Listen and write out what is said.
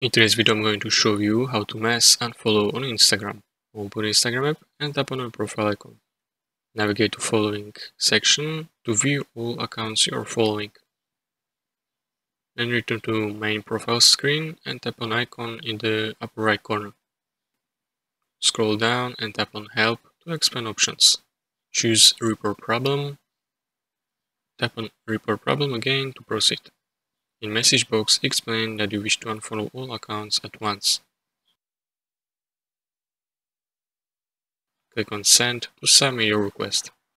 In today's video I'm going to show you how to mass unfollow on Instagram. Open Instagram app and tap on your profile icon. Navigate to following section to view all accounts you're following. Then return to main profile screen and tap on icon in the upper right corner. Scroll down and tap on help to expand options. Choose report problem. Tap on report problem again to proceed. In message box, explain that you wish to unfollow all accounts at once. Click on Send to submit your request.